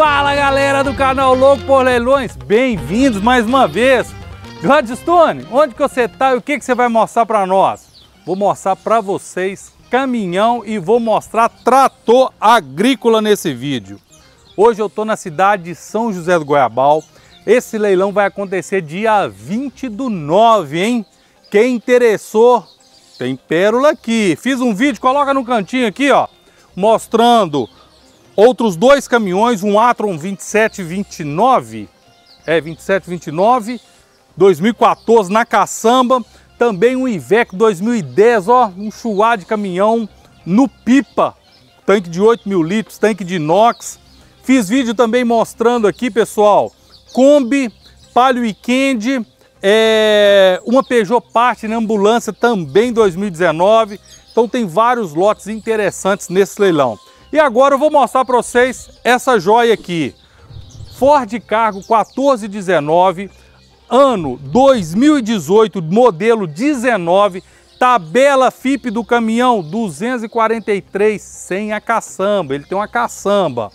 Fala galera do canal Louco por Leilões, bem-vindos mais uma vez. Gladstone, onde que você está e o que, que você vai mostrar para nós? Vou mostrar para vocês caminhão e vou mostrar trator agrícola nesse vídeo. Hoje eu estou na cidade de São José do Goiabal. Esse leilão vai acontecer dia 20 do 9, hein? Quem interessou, tem pérola aqui. Fiz um vídeo, coloca no cantinho aqui, ó, mostrando outros dois caminhões, um Atron 2729, é 2729, 2014 na caçamba, também um Iveco 2010, ó, um chuá de caminhão no pipa, tanque de 8 mil litros, tanque de inox. Fiz vídeo também mostrando aqui, pessoal, Kombi, Palio Weekend, é, uma Peugeot Parte na ambulância também 2019. Então tem vários lotes interessantes nesse leilão. E agora eu vou mostrar para vocês essa joia aqui. Ford Cargo 1419, ano 2018, modelo 19, tabela FIP do caminhão 243 sem a caçamba, ele tem uma caçamba.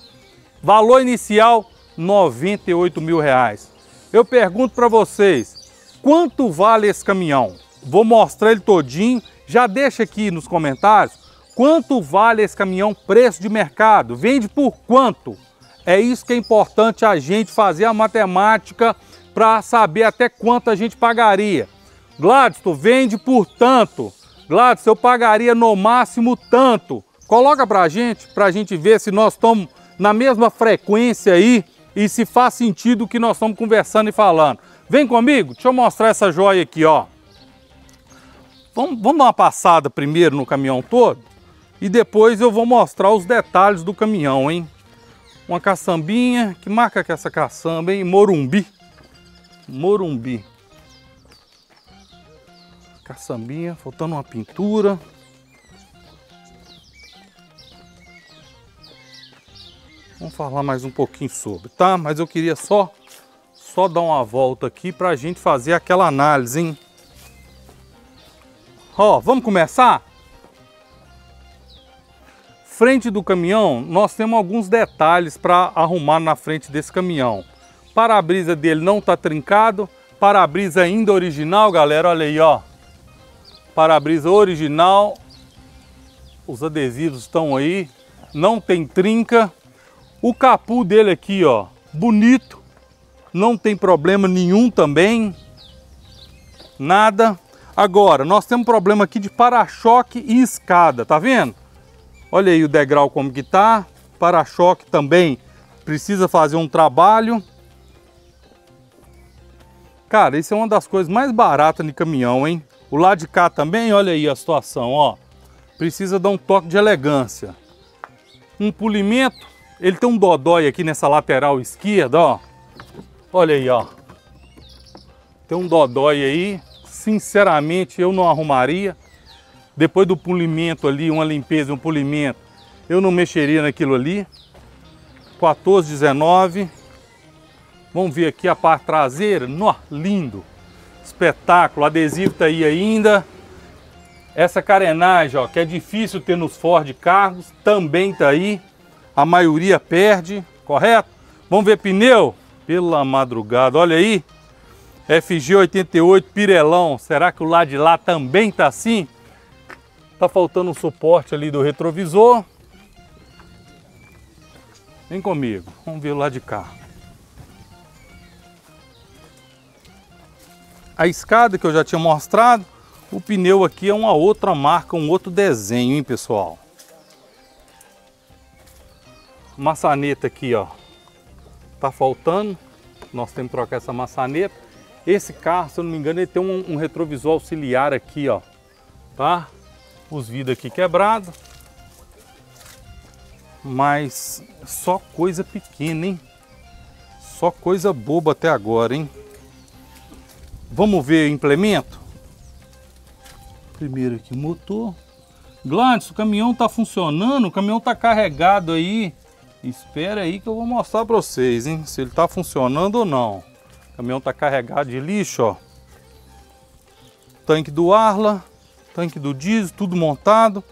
Valor inicial 98 mil reais. Eu pergunto para vocês, quanto vale esse caminhão? Vou mostrar ele todinho, já deixa aqui nos comentários Quanto vale esse caminhão preço de mercado? Vende por quanto? É isso que é importante a gente fazer a matemática para saber até quanto a gente pagaria. Gladstone, vende por tanto. Gladstone, eu pagaria no máximo tanto. Coloca para a gente, para a gente ver se nós estamos na mesma frequência aí e se faz sentido o que nós estamos conversando e falando. Vem comigo, deixa eu mostrar essa joia aqui, ó. Vamos, vamos dar uma passada primeiro no caminhão todo? E depois eu vou mostrar os detalhes do caminhão, hein? Uma caçambinha, que marca que é essa caçamba, hein? Morumbi. Morumbi. Caçambinha, faltando uma pintura. Vamos falar mais um pouquinho sobre, tá? Mas eu queria só, só dar uma volta aqui para a gente fazer aquela análise, hein? Ó, vamos começar? Frente do caminhão, nós temos alguns detalhes para arrumar na frente desse caminhão. Para-brisa dele não está trincado, para-brisa ainda original, galera, olha aí, ó. Para-brisa original, os adesivos estão aí, não tem trinca. O capu dele aqui, ó, bonito, não tem problema nenhum também, nada. Agora, nós temos problema aqui de para-choque e escada, tá vendo? Olha aí o degrau como que tá. Para-choque também precisa fazer um trabalho. Cara, isso é uma das coisas mais baratas de caminhão, hein? O lado de cá também, olha aí a situação, ó. Precisa dar um toque de elegância. Um polimento, ele tem um dodói aqui nessa lateral esquerda, ó. Olha aí, ó. Tem um dodói aí. Sinceramente, eu não arrumaria. Depois do polimento ali, uma limpeza, um polimento, eu não mexeria naquilo ali. 14, 19. Vamos ver aqui a parte traseira. Nó, lindo. Espetáculo. O adesivo tá aí ainda. Essa carenagem, ó, que é difícil ter nos Ford carros, também tá aí. A maioria perde, correto? Vamos ver pneu? Pela madrugada, olha aí. FG88 Pirelão. Será que o lado de lá também tá assim? Tá faltando um suporte ali do retrovisor. Vem comigo, vamos ver lá de cá. A escada que eu já tinha mostrado, o pneu aqui é uma outra marca, um outro desenho, hein, pessoal? Maçaneta aqui, ó, tá faltando. Nós temos que trocar essa maçaneta. Esse carro, se eu não me engano, ele tem um, um retrovisor auxiliar aqui, ó, tá? Os vidros aqui quebrados. Mas só coisa pequena, hein? Só coisa boba até agora, hein? Vamos ver o implemento? Primeiro aqui, motor. Gladys, o caminhão tá funcionando, o caminhão tá carregado aí. Espera aí que eu vou mostrar para vocês, hein? Se ele tá funcionando ou não. O caminhão tá carregado de lixo, ó. Tanque do Arla tanque do diesel, tudo montado.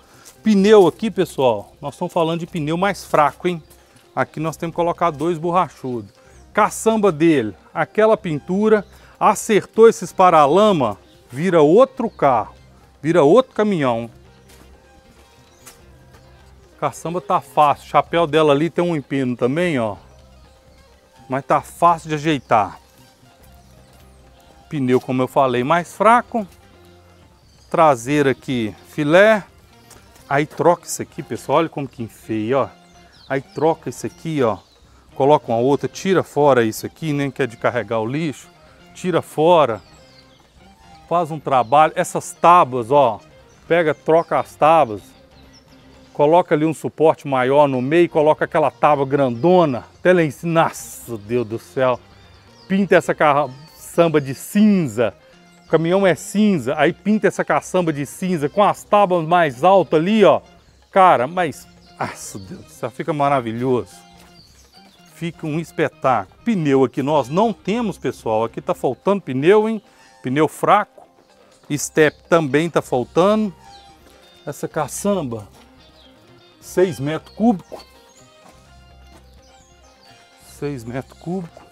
Pneu aqui, pessoal, nós estamos falando de pneu mais fraco, hein? Aqui nós temos que colocar dois borrachudos. Caçamba dele, aquela pintura, acertou esses paralama, vira outro carro, vira outro caminhão. Caçamba tá fácil, o chapéu dela ali tem um empino também, ó. Mas tá fácil de ajeitar. Pneu, como eu falei, mais fraco. Traseira aqui, filé. Aí troca isso aqui, pessoal, olha como que enfeia, ó. Aí troca isso aqui, ó. Coloca uma outra, tira fora isso aqui, nem que é de carregar o lixo. Tira fora. Faz um trabalho. Essas tábuas, ó. Pega, troca as tábuas coloca ali um suporte maior no meio, coloca aquela tábua grandona, até lá em cima, nossa Deus do céu, pinta essa caçamba de cinza, caminhão é cinza, aí pinta essa caçamba de cinza com as tábuas mais altas ali, ó, cara, mas, nossa Deus céu, fica maravilhoso, fica um espetáculo. Pneu aqui nós não temos, pessoal, aqui tá faltando pneu, hein, pneu fraco, step também tá faltando, essa caçamba 6 metros cúbicos. 6 metros cúbicos.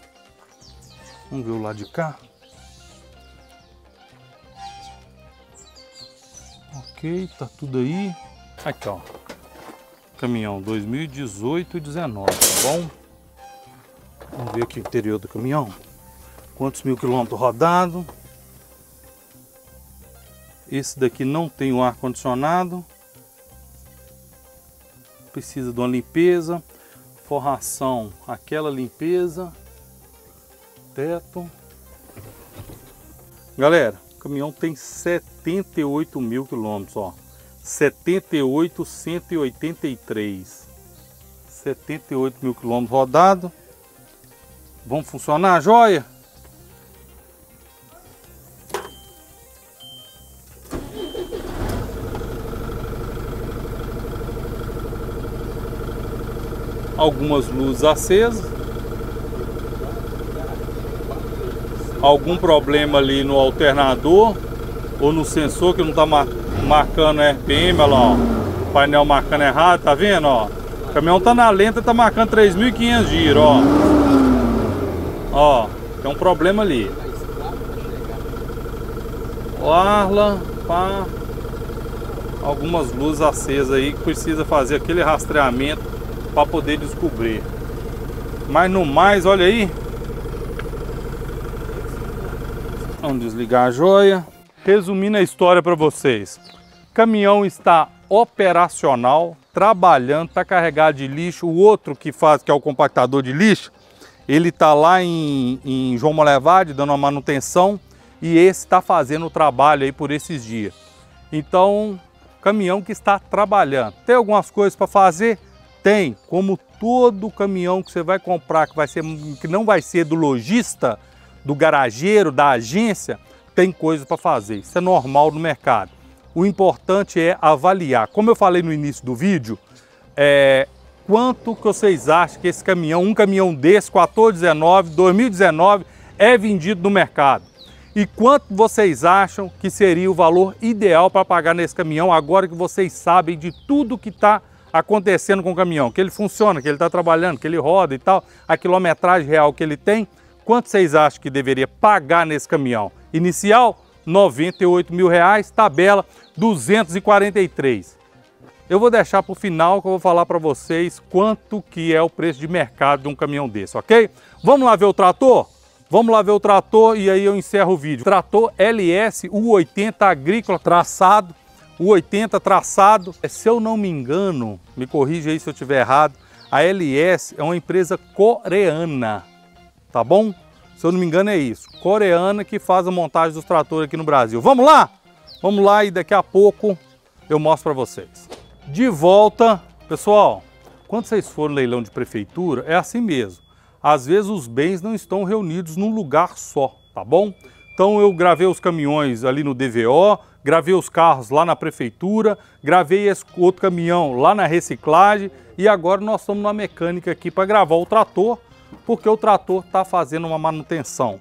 Vamos ver o lado de cá. Ok, tá tudo aí. Aqui, ó. Caminhão 2018 e 19, tá bom? Vamos ver aqui o interior do caminhão. Quantos mil quilômetros rodado. Esse daqui não tem o ar-condicionado precisa de uma limpeza, forração, aquela limpeza, teto. Galera, caminhão tem 78 mil quilômetros, ó. 78,183. 78 mil quilômetros rodado. Vamos funcionar, joia? algumas luzes acesas, algum problema ali no alternador ou no sensor que não está mar marcando RPM, olha lá, ó. painel marcando errado, tá vendo, ó? O caminhão tá na lenta, tá marcando 3.500 giros, ó. Ó, tem um problema ali. O Arla, pá, algumas luzes acesas aí que precisa fazer aquele rastreamento para poder descobrir. Mas no mais, olha aí. Vamos desligar a joia. Resumindo a história para vocês. Caminhão está operacional, trabalhando, está carregado de lixo. O outro que faz, que é o compactador de lixo, ele está lá em, em João Molevade, dando uma manutenção. E esse está fazendo o trabalho aí por esses dias. Então, caminhão que está trabalhando. Tem algumas coisas para fazer? tem, como todo caminhão que você vai comprar, que, vai ser, que não vai ser do lojista, do garageiro, da agência, tem coisa para fazer. Isso é normal no mercado. O importante é avaliar. Como eu falei no início do vídeo, é, quanto que vocês acham que esse caminhão, um caminhão desse, 1419, 2019, é vendido no mercado? E quanto vocês acham que seria o valor ideal para pagar nesse caminhão, agora que vocês sabem de tudo que está acontecendo com o caminhão, que ele funciona, que ele está trabalhando, que ele roda e tal, a quilometragem real que ele tem, quanto vocês acham que deveria pagar nesse caminhão? Inicial, 98 mil reais, tabela 243. Eu vou deixar para o final que eu vou falar para vocês quanto que é o preço de mercado de um caminhão desse, ok? Vamos lá ver o trator? Vamos lá ver o trator e aí eu encerro o vídeo. Trator LS U80 agrícola traçado o 80 traçado, é, se eu não me engano, me corrija aí se eu estiver errado, a LS é uma empresa coreana, tá bom? Se eu não me engano é isso, coreana que faz a montagem dos tratores aqui no Brasil. Vamos lá? Vamos lá e daqui a pouco eu mostro para vocês. De volta, pessoal, quando vocês forem leilão de prefeitura, é assim mesmo. Às vezes os bens não estão reunidos num lugar só, tá bom? Então eu gravei os caminhões ali no DVO, gravei os carros lá na prefeitura, gravei esse outro caminhão lá na reciclagem e agora nós estamos na mecânica aqui para gravar o trator, porque o trator está fazendo uma manutenção.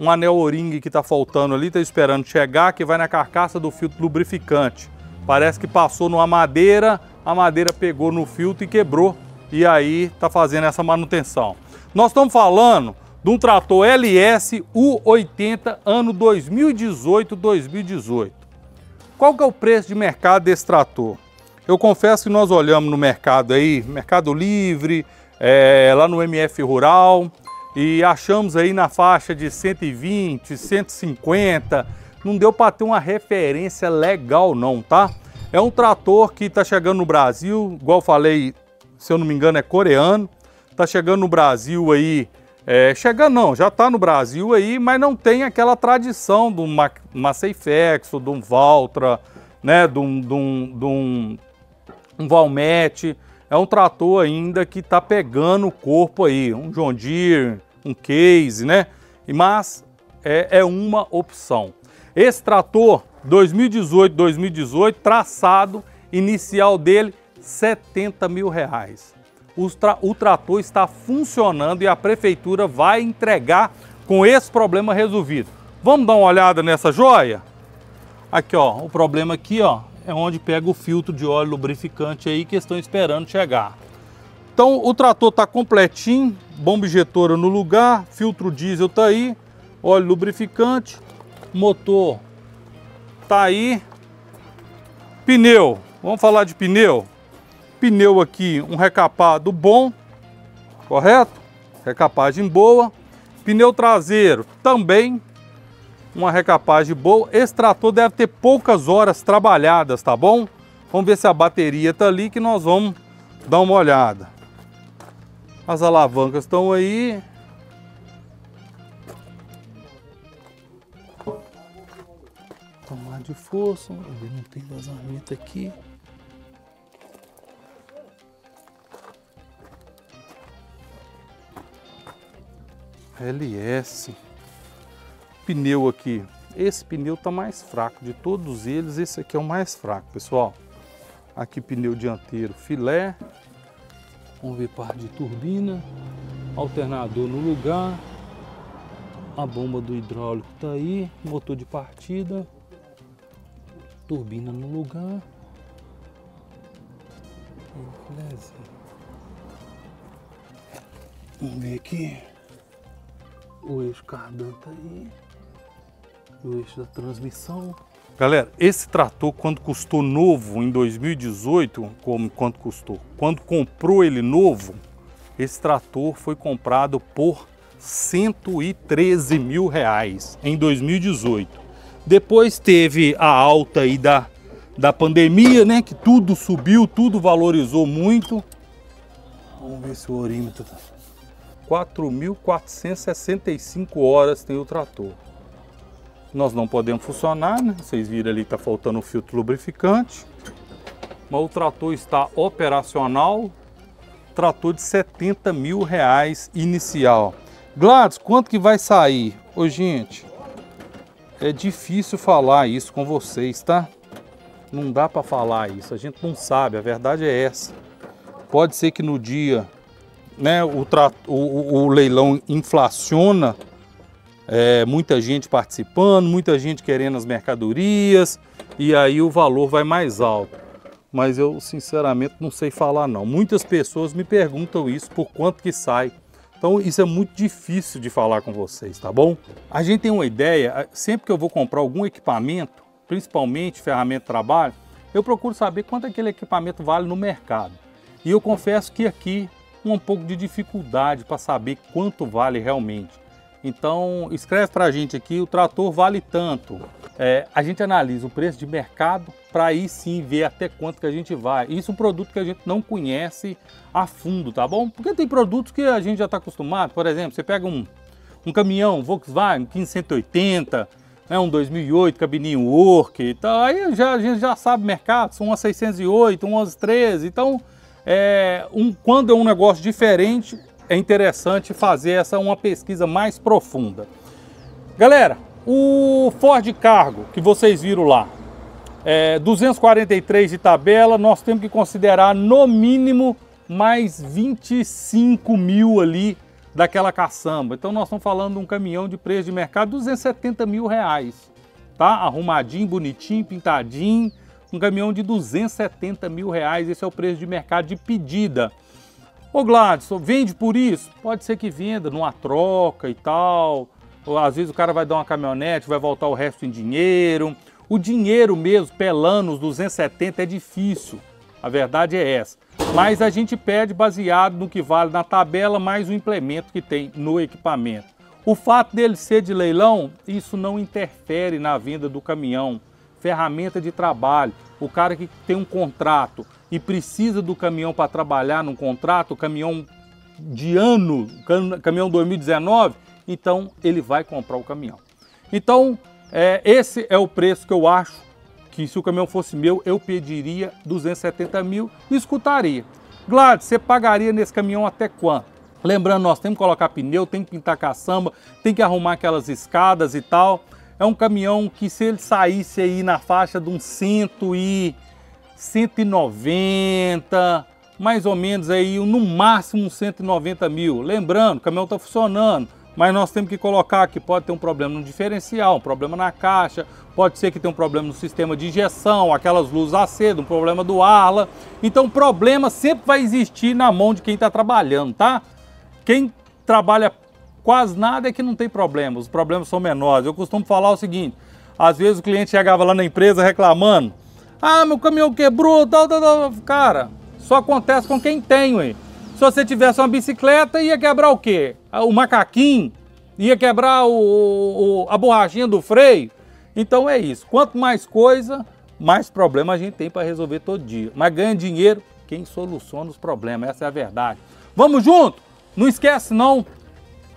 Um anel O-ring que está faltando ali, está esperando chegar, que vai na carcaça do filtro lubrificante. Parece que passou numa madeira, a madeira pegou no filtro e quebrou. e aí está fazendo essa manutenção. Nós estamos falando de um trator LS U80 ano 2018-2018. Qual que é o preço de mercado desse trator? Eu confesso que nós olhamos no mercado aí, Mercado Livre, é, lá no MF Rural, e achamos aí na faixa de 120, 150, não deu para ter uma referência legal não, tá? É um trator que está chegando no Brasil, igual falei, se eu não me engano é coreano, está chegando no Brasil aí, é, chegando não, já está no Brasil aí, mas não tem aquela tradição de um Macei-Fex, um Valtra, né, de um, de um, de é um trator ainda que está pegando o corpo aí, um John Deere, um Case, né? Mas é, é uma opção. Esse trator 2018-2018, traçado inicial dele 70 mil reais. O, tra o trator está funcionando e a prefeitura vai entregar com esse problema resolvido. Vamos dar uma olhada nessa joia? Aqui ó, o problema aqui ó, é onde pega o filtro de óleo lubrificante aí que estão esperando chegar. Então o trator está completinho, bomba injetora no lugar, filtro diesel está aí, óleo lubrificante, motor está aí. Pneu, vamos falar de pneu. Pneu aqui, um recapado bom, correto? Recapagem boa. Pneu traseiro também uma recapagem boa. Esse trator deve ter poucas horas trabalhadas, tá bom? Vamos ver se a bateria tá ali que nós vamos dar uma olhada. As alavancas estão aí. Tomar de força, não tem vazamento aqui. LS pneu aqui. Esse pneu está mais fraco de todos eles, esse aqui é o mais fraco, pessoal. Aqui pneu dianteiro filé. Vamos ver parte de turbina. Alternador no lugar. A bomba do hidráulico está aí. Motor de partida. Turbina no lugar. Vamos ver aqui. O eixo cardan tá aí o eixo da transmissão. Galera, esse trator quando custou novo em 2018, como quanto custou? Quando comprou ele novo, esse trator foi comprado por 113 mil reais em 2018. Depois teve a alta aí da, da pandemia, né? Que tudo subiu, tudo valorizou muito. Vamos ver se o orímetro tá. 4.465 horas tem o trator nós não podemos funcionar, né? Vocês viram ali que está faltando o filtro lubrificante. Mas o trator está operacional. Trator de 70 mil reais inicial. Gladys, quanto que vai sair? Ô, gente, é difícil falar isso com vocês, tá? Não dá para falar isso, a gente não sabe, a verdade é essa. Pode ser que no dia né, o, o, o leilão inflaciona é, muita gente participando, muita gente querendo as mercadorias e aí o valor vai mais alto. Mas eu sinceramente não sei falar não. Muitas pessoas me perguntam isso por quanto que sai. Então isso é muito difícil de falar com vocês, tá bom? A gente tem uma ideia, sempre que eu vou comprar algum equipamento, principalmente ferramenta de trabalho, eu procuro saber quanto aquele equipamento vale no mercado. E eu confesso que aqui um pouco de dificuldade para saber quanto vale realmente. Então, escreve para a gente aqui, o trator vale tanto. É, a gente analisa o preço de mercado para aí sim ver até quanto que a gente vai. Isso é um produto que a gente não conhece a fundo, tá bom? Porque tem produtos que a gente já está acostumado. Por exemplo, você pega um, um caminhão Volkswagen 1580, né, um 2008, cabininho Work, então aí já, a gente já sabe mercado, são umas 608, umas 13. Então, é, um, quando é um negócio diferente, é interessante fazer essa uma pesquisa mais profunda. Galera, o Ford Cargo que vocês viram lá, é 243 de tabela, nós temos que considerar no mínimo mais 25 mil ali daquela caçamba. Então nós estamos falando de um caminhão de preço de mercado 270 mil reais, tá? Arrumadinho, bonitinho, pintadinho, um caminhão de 270 mil reais, esse é o preço de mercado de pedida. Ô Gladson, vende por isso? Pode ser que venda numa troca e tal. Ou às vezes o cara vai dar uma caminhonete, vai voltar o resto em dinheiro. O dinheiro mesmo, pelando os 270 é difícil. A verdade é essa. Mas a gente pede baseado no que vale na tabela mais o implemento que tem no equipamento. O fato dele ser de leilão, isso não interfere na venda do caminhão. Ferramenta de trabalho. O cara que tem um contrato e precisa do caminhão para trabalhar no contrato, caminhão de ano, caminhão 2019, então ele vai comprar o caminhão. Então, é, esse é o preço que eu acho que se o caminhão fosse meu, eu pediria 270 mil e escutaria. Gladys, você pagaria nesse caminhão até quanto? Lembrando, nós temos que colocar pneu, tem que pintar caçamba, tem que arrumar aquelas escadas e tal. É um caminhão que se ele saísse aí na faixa de uns 100 e 190, mais ou menos aí, no máximo 190 mil. Lembrando, o caminhão está funcionando, mas nós temos que colocar que pode ter um problema no diferencial, um problema na caixa, pode ser que tenha um problema no sistema de injeção, aquelas luzes acesas, um problema do arla. Então, problema sempre vai existir na mão de quem está trabalhando, tá? Quem trabalha quase nada é que não tem problema, os problemas são menores. Eu costumo falar o seguinte, às vezes o cliente chegava lá na empresa reclamando, ah, meu caminhão quebrou, tal, tal, tal. Cara, só acontece com quem tem, ué. Se você tivesse uma bicicleta, ia quebrar o quê? O macaquinho? Ia quebrar o, o, a borrachinha do freio? Então é isso. Quanto mais coisa, mais problema a gente tem para resolver todo dia. Mas ganha dinheiro quem soluciona os problemas. Essa é a verdade. Vamos junto? Não esquece não,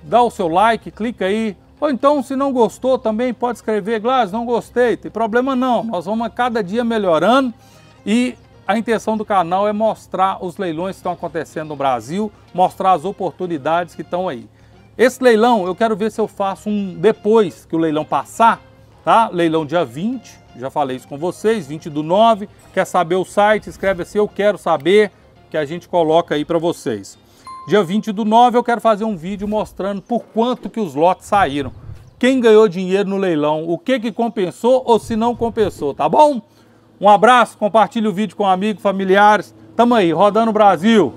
dá o seu like, clica aí, ou então, se não gostou, também pode escrever, Glas, não gostei, tem problema não. Nós vamos a cada dia melhorando e a intenção do canal é mostrar os leilões que estão acontecendo no Brasil, mostrar as oportunidades que estão aí. Esse leilão, eu quero ver se eu faço um depois que o leilão passar, tá? Leilão dia 20, já falei isso com vocês, 20 do 9. Quer saber o site? Escreve assim, eu quero saber, que a gente coloca aí para vocês. Dia 20 do 9 eu quero fazer um vídeo mostrando por quanto que os lotes saíram. Quem ganhou dinheiro no leilão, o que que compensou ou se não compensou, tá bom? Um abraço, compartilhe o vídeo com amigos, familiares. Tamo aí, rodando o Brasil.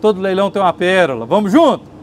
Todo leilão tem uma pérola. Vamos junto?